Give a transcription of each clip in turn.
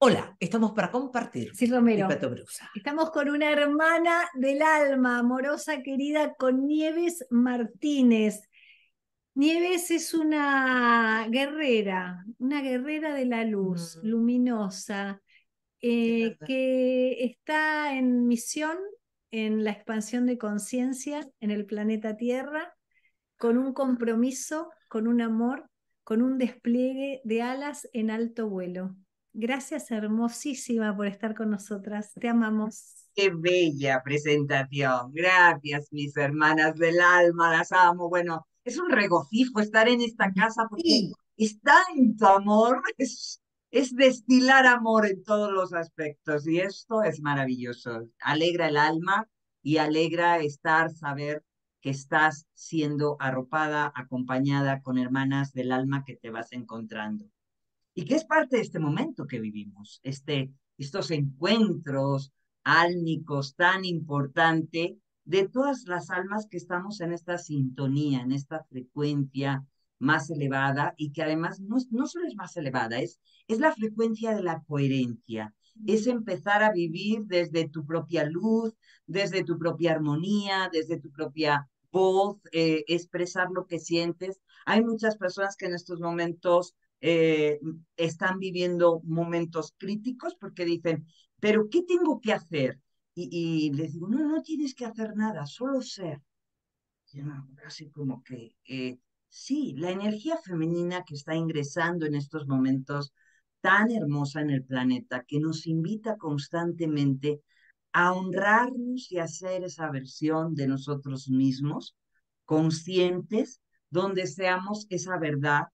Hola, estamos para compartir. Sí, Romero. Estamos con una hermana del alma, amorosa, querida, con Nieves Martínez. Nieves es una guerrera, una guerrera de la luz, mm. luminosa, eh, que está en misión en la expansión de conciencia en el planeta Tierra, con un compromiso, con un amor, con un despliegue de alas en alto vuelo. Gracias, hermosísima, por estar con nosotras. Te amamos. Qué bella presentación. Gracias, mis hermanas del alma, las amo. Bueno, es un regocijo estar en esta casa porque es tanto amor, es, es destilar amor en todos los aspectos y esto es maravilloso. Alegra el alma y alegra estar, saber que estás siendo arropada, acompañada con hermanas del alma que te vas encontrando y que es parte de este momento que vivimos, este, estos encuentros álmicos tan importante de todas las almas que estamos en esta sintonía, en esta frecuencia más elevada y que además no, no solo es más elevada, es, es la frecuencia de la coherencia, es empezar a vivir desde tu propia luz, desde tu propia armonía, desde tu propia voz, eh, expresar lo que sientes. Hay muchas personas que en estos momentos eh, están viviendo momentos críticos porque dicen, pero ¿qué tengo que hacer? Y, les digo, no, no tienes que hacer nada, solo ser. Y así como que, eh, sí, la energía femenina que está ingresando en estos momentos tan hermosa en el planeta, que nos invita constantemente a honrarnos y a hacer esa versión de nosotros mismos, conscientes, donde seamos esa verdad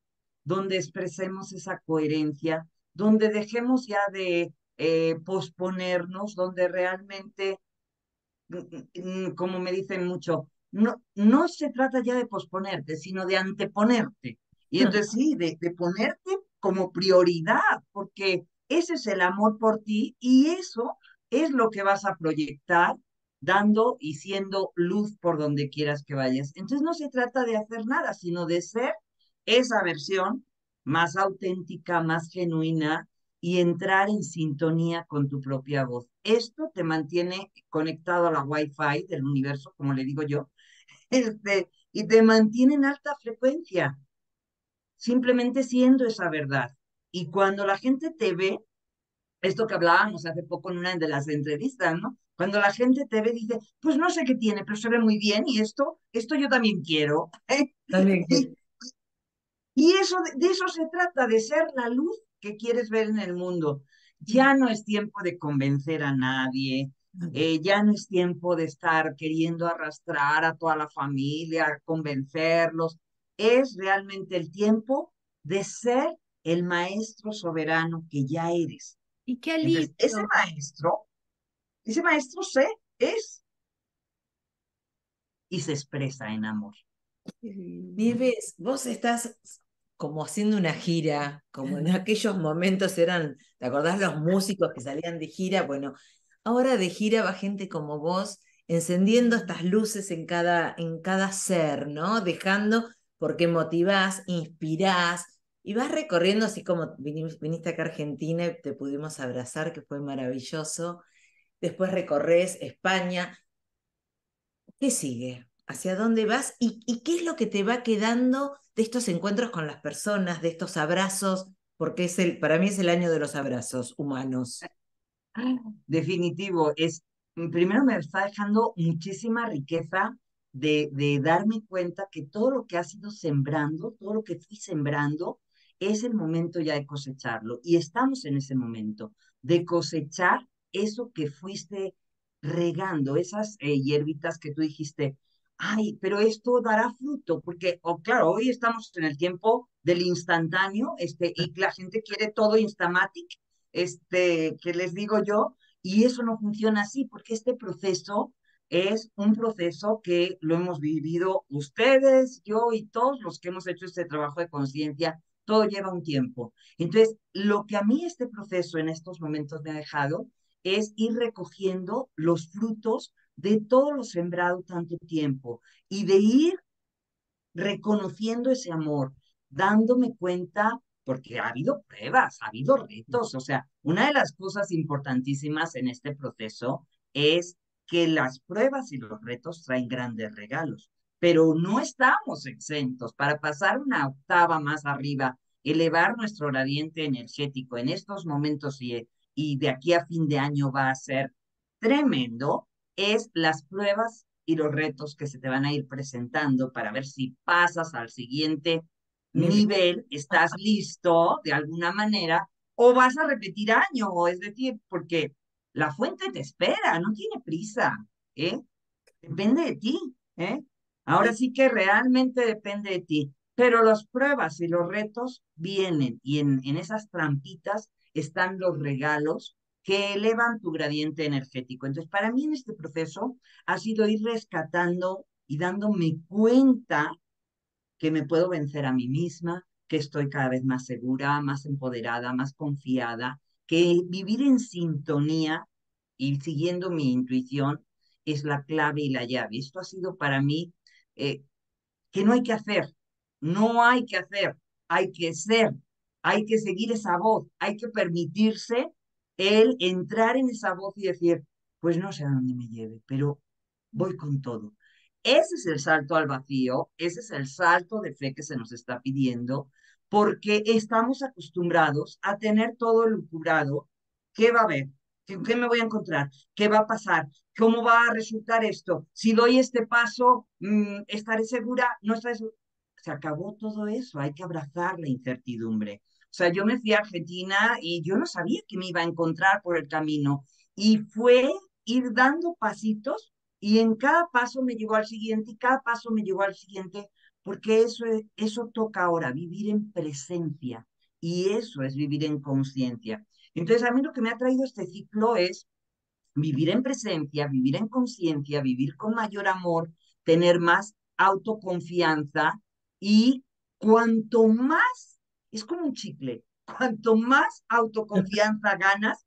donde expresemos esa coherencia, donde dejemos ya de eh, posponernos, donde realmente, mm, mm, mm, como me dicen mucho, no, no se trata ya de posponerte, sino de anteponerte. Y entonces sí, de, de ponerte como prioridad, porque ese es el amor por ti y eso es lo que vas a proyectar dando y siendo luz por donde quieras que vayas. Entonces no se trata de hacer nada, sino de ser esa versión más auténtica, más genuina y entrar en sintonía con tu propia voz. Esto te mantiene conectado a la Wi-Fi del universo, como le digo yo, este, y te mantiene en alta frecuencia, simplemente siendo esa verdad. Y cuando la gente te ve, esto que hablábamos hace poco en una de las entrevistas, ¿no? Cuando la gente te ve, dice, pues no sé qué tiene, pero se ve muy bien y esto, esto yo también quiero. También quiero. Y eso, de eso se trata, de ser la luz que quieres ver en el mundo. Ya no es tiempo de convencer a nadie, eh, ya no es tiempo de estar queriendo arrastrar a toda la familia, convencerlos. Es realmente el tiempo de ser el maestro soberano que ya eres. Y qué alivio. ese maestro, ese maestro sé, es y se expresa en amor. Nieves, vos estás como haciendo una gira, como en aquellos momentos eran, ¿te acordás los músicos que salían de gira? Bueno, ahora de gira va gente como vos encendiendo estas luces en cada, en cada ser, ¿no? Dejando porque motivás, inspirás y vas recorriendo, así como viniste acá a Argentina y te pudimos abrazar, que fue maravilloso. Después recorres España. ¿Qué sigue? ¿Hacia dónde vas? ¿Y, y qué es lo que te va quedando de estos encuentros con las personas, de estos abrazos, porque es el, para mí es el año de los abrazos humanos. Definitivo, es, primero me está dejando muchísima riqueza de, de darme cuenta que todo lo que ha sido sembrando, todo lo que fui sembrando, es el momento ya de cosecharlo. Y estamos en ese momento de cosechar eso que fuiste regando, esas eh, hierbitas que tú dijiste, ay, pero esto dará fruto, porque, oh, claro, hoy estamos en el tiempo del instantáneo, este, y la gente quiere todo instamatic, este, que les digo yo, y eso no funciona así, porque este proceso es un proceso que lo hemos vivido ustedes, yo y todos los que hemos hecho este trabajo de conciencia, todo lleva un tiempo. Entonces, lo que a mí este proceso en estos momentos me ha dejado es ir recogiendo los frutos de todo lo sembrado tanto tiempo y de ir reconociendo ese amor, dándome cuenta porque ha habido pruebas, ha habido retos. O sea, una de las cosas importantísimas en este proceso es que las pruebas y los retos traen grandes regalos, pero no estamos exentos para pasar una octava más arriba, elevar nuestro gradiente energético en estos momentos y, y de aquí a fin de año va a ser tremendo, es las pruebas y los retos que se te van a ir presentando para ver si pasas al siguiente nivel, estás listo de alguna manera o vas a repetir año, es decir, porque la fuente te espera, no tiene prisa, ¿eh? Depende de ti, ¿eh? Ahora sí que realmente depende de ti, pero las pruebas y los retos vienen y en, en esas trampitas están los regalos que elevan tu gradiente energético. Entonces, para mí en este proceso ha sido ir rescatando y dándome cuenta que me puedo vencer a mí misma, que estoy cada vez más segura, más empoderada, más confiada, que vivir en sintonía y siguiendo mi intuición es la clave y la llave. Esto ha sido para mí eh, que no hay que hacer, no hay que hacer, hay que ser, hay que seguir esa voz, hay que permitirse el entrar en esa voz y decir, pues no sé a dónde me lleve, pero voy con todo. Ese es el salto al vacío, ese es el salto de fe que se nos está pidiendo, porque estamos acostumbrados a tener todo el curado. ¿Qué va a haber? ¿Qué, me voy a encontrar? ¿Qué va a pasar? ¿Cómo va a resultar esto? Si doy este paso, mm, ¿estaré segura? ¿No estaré segura? Se acabó todo eso, hay que abrazar la incertidumbre. O sea, yo me fui a Argentina y yo no sabía que me iba a encontrar por el camino. Y fue ir dando pasitos y en cada paso me llevó al siguiente y cada paso me llevó al siguiente, porque eso, eso toca ahora, vivir en presencia. Y eso es vivir en conciencia. Entonces, a mí lo que me ha traído este ciclo es vivir en presencia, vivir en conciencia, vivir con mayor amor, tener más autoconfianza y cuanto más es como un chicle. Cuanto más autoconfianza ganas,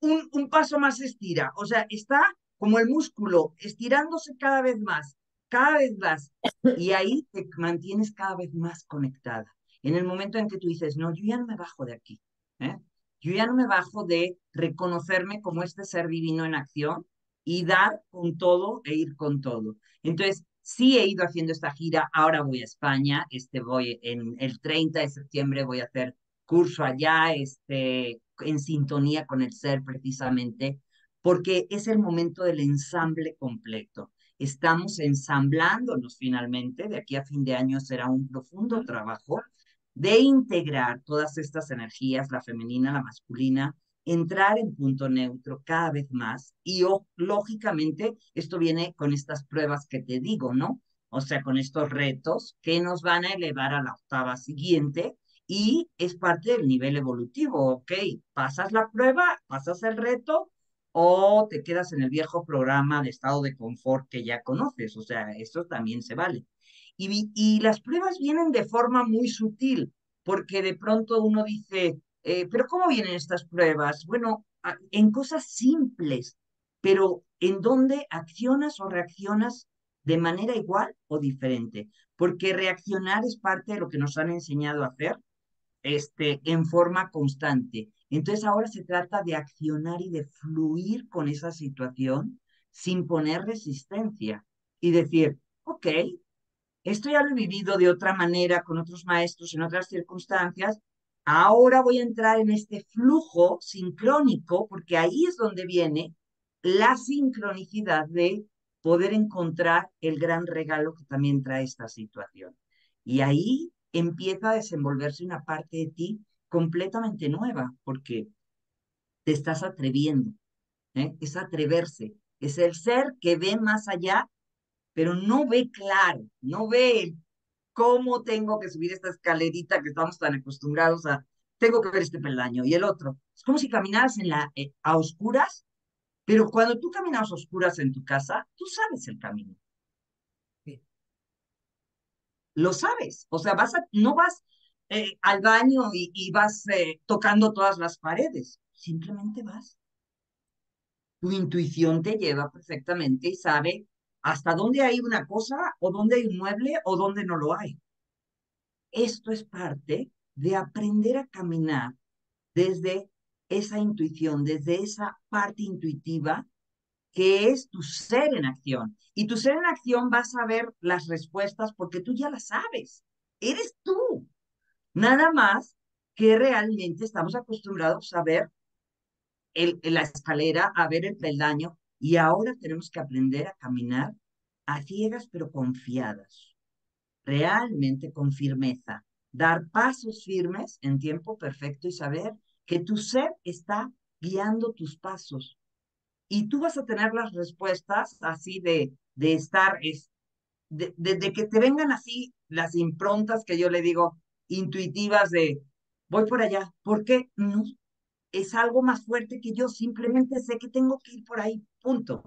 un, un paso más se estira. O sea, está como el músculo, estirándose cada vez más, cada vez más. Y ahí te mantienes cada vez más conectada. En el momento en que tú dices, no, yo ya no me bajo de aquí. ¿eh? Yo ya no me bajo de reconocerme como este ser divino en acción y dar con todo e ir con todo. Entonces, Sí he ido haciendo esta gira, ahora voy a España, este voy en el 30 de septiembre voy a hacer curso allá, este, en sintonía con el ser precisamente, porque es el momento del ensamble completo. Estamos ensamblándonos finalmente, de aquí a fin de año será un profundo trabajo de integrar todas estas energías, la femenina, la masculina, entrar en punto neutro cada vez más y lógicamente esto viene con estas pruebas que te digo, ¿no? O sea, con estos retos que nos van a elevar a la octava siguiente y es parte del nivel evolutivo, ¿ok? Pasas la prueba, pasas el reto o te quedas en el viejo programa de estado de confort que ya conoces, o sea, esto también se vale. Y, y las pruebas vienen de forma muy sutil, porque de pronto uno dice, eh, pero ¿cómo vienen estas pruebas? Bueno, en cosas simples, pero en donde accionas o reaccionas de manera igual o diferente, porque reaccionar es parte de lo que nos han enseñado a hacer este, en forma constante. Entonces ahora se trata de accionar y de fluir con esa situación sin poner resistencia y decir, ok, esto ya lo he vivido de otra manera con otros maestros en otras circunstancias, Ahora voy a entrar en este flujo sincrónico, porque ahí es donde viene la sincronicidad de poder encontrar el gran regalo que también trae esta situación. Y ahí empieza a desenvolverse una parte de ti completamente nueva, porque te estás atreviendo. ¿eh? Es atreverse, es el ser que ve más allá, pero no ve claro, no ve el ¿Cómo tengo que subir esta escalerita que estamos tan acostumbrados a, tengo que ver este peldaño y el otro? Es como si caminaras en la, eh, a oscuras, pero cuando tú caminas a oscuras en tu casa, tú sabes el camino. Lo sabes, o sea, vas no vas eh, al baño y, vas eh, tocando todas las paredes, simplemente vas. Tu intuición te lleva perfectamente y sabe hasta dónde hay una cosa o dónde hay un mueble o dónde no lo hay. Esto es parte de aprender a caminar desde esa intuición, desde esa parte intuitiva que es tu ser en acción. Y tu ser en acción vas a ver las respuestas porque tú ya las sabes. Eres tú. Nada más que realmente estamos acostumbrados a ver el, la escalera, a ver el peldaño, y ahora tenemos que aprender a caminar a ciegas pero confiadas, realmente con firmeza, dar pasos firmes en tiempo perfecto y saber que tu ser está guiando tus pasos. Y tú vas a tener las respuestas así de, de estar, es, de, de, que te vengan así las improntas que yo le digo intuitivas de voy por allá. ¿Por qué? No, es algo más fuerte que yo, simplemente sé que tengo que ir por ahí, punto.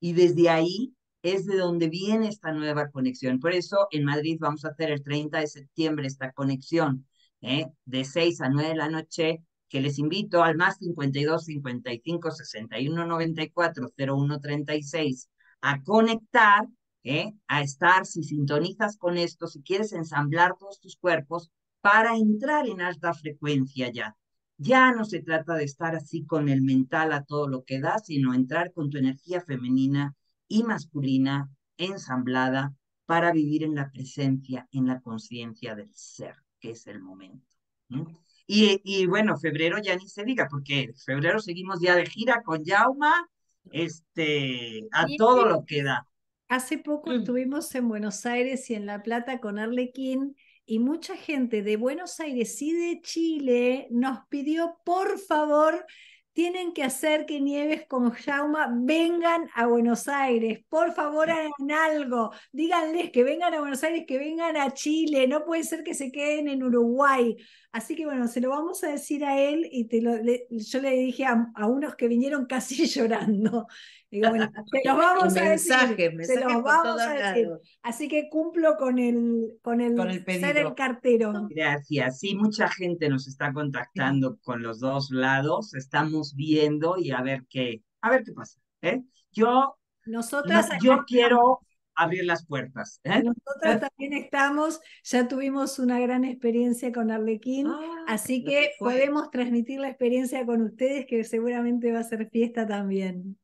Y desde ahí es de donde viene esta nueva conexión. Por eso en Madrid vamos a hacer el 30 de septiembre esta conexión ¿eh? de 6 a 9 de la noche, que les invito al más 52 55 61 94 01 36 a conectar, ¿eh? a estar, si sintonizas con esto, si quieres ensamblar todos tus cuerpos para entrar en alta frecuencia ya. Ya no se trata de estar así con el mental a todo lo que da, sino entrar con tu energía femenina y masculina ensamblada para vivir en la presencia, en la conciencia del ser, que es el momento. Y, y, bueno, febrero ya ni se diga, porque febrero seguimos ya de gira con Yauma, este, a todo lo que da. Hace poco mm. estuvimos en Buenos Aires y en La Plata con Arlequín y mucha gente de Buenos Aires y de Chile nos pidió, por favor, tienen que hacer que Nieves con Jauma vengan a Buenos Aires. Por favor, hagan algo. Díganles que vengan a Buenos Aires, que vengan a Chile. No puede ser que se queden en Uruguay. Así que bueno, se lo vamos a decir a él y te lo, yo le dije a, a unos que vinieron casi llorando. Digo, bueno, te los vamos a decir. Se los vamos a decir. Así que cumplo con el, con el, con el ser el cartero. Gracias. Sí, mucha gente nos está contactando con los dos lados. Estamos viendo y a ver qué, a ver qué pasa. ¿eh? Yo, Nosotras yo quiero abrir las puertas. ¿eh? Nosotras también estamos, ya tuvimos una gran experiencia con Arlequín, ah, así que podemos transmitir la experiencia con ustedes, que seguramente va a ser fiesta también.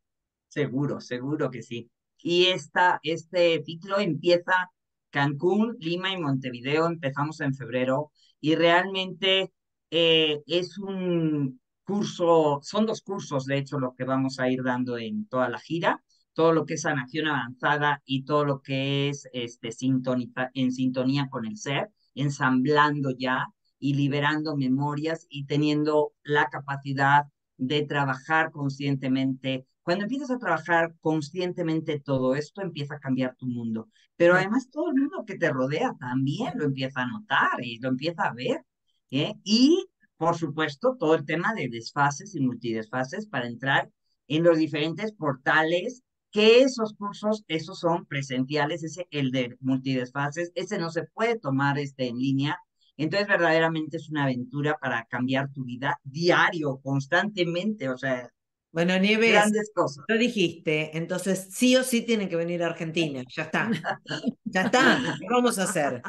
Seguro, seguro que sí. Y esta, este ciclo empieza Cancún, Lima y Montevideo, empezamos en febrero y realmente eh, es un curso, son dos cursos de hecho los que vamos a ir dando en toda la gira, todo lo que es sanación avanzada y todo lo que es este, en sintonía con el ser, ensamblando ya y liberando memorias y teniendo la capacidad de trabajar conscientemente cuando empiezas a trabajar conscientemente todo esto, empieza a cambiar tu mundo. Pero además todo el mundo que te rodea también lo empieza a notar y lo empieza a ver. ¿eh? Y, por supuesto, todo el tema de desfases y multidesfases para entrar en los diferentes portales que esos cursos, esos son presenciales, ese, el de multidesfases, ese no se puede tomar este en línea. Entonces, verdaderamente es una aventura para cambiar tu vida diario, constantemente. O sea, bueno, Nieves, lo dijiste, entonces sí o sí tiene que venir a Argentina, ya está. ya está, ¿qué vamos a hacer?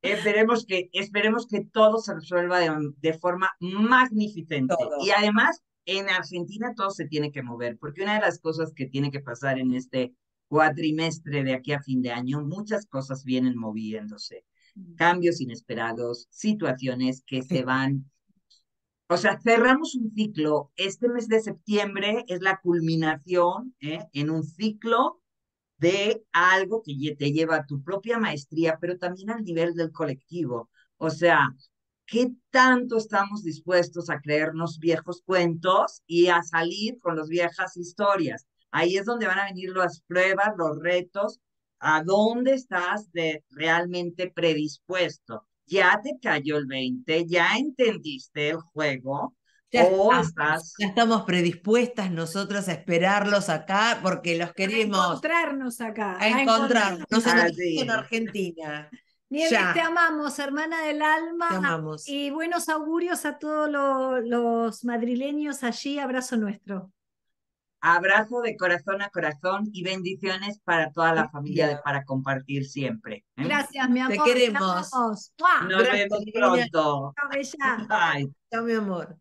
Esperemos que, esperemos que todo se resuelva de, forma magnificente. Y además, en Argentina todo se tiene que mover, porque una de las cosas que tiene que pasar en este cuatrimestre de aquí a fin de año, muchas cosas vienen moviéndose. Mm. Cambios inesperados, situaciones que se van o sea, cerramos un ciclo. Este mes de septiembre es la culminación ¿eh? en un ciclo de algo que te lleva a tu propia maestría, pero también al nivel del colectivo. O sea, ¿qué tanto estamos dispuestos a creernos viejos cuentos y a salir con las viejas historias? Ahí es donde van a venir las pruebas, los retos, a dónde estás de realmente predispuesto ya te cayó el 20, ya entendiste el juego. Ya, o estás... ya estamos predispuestas nosotras a esperarlos acá porque los queremos. A encontrarnos acá. A, encontrarnos. en Argentina. Nieves, te amamos, hermana del alma. Te amamos. Y buenos augurios a todos los madrileños allí. Abrazo nuestro. Abrazo de corazón a corazón y bendiciones para toda la familia de para compartir siempre. ¿eh? Gracias, mi amor. Te queremos. Nos Gracias, vemos pronto. Chao, bella. Bye. Chao, mi amor.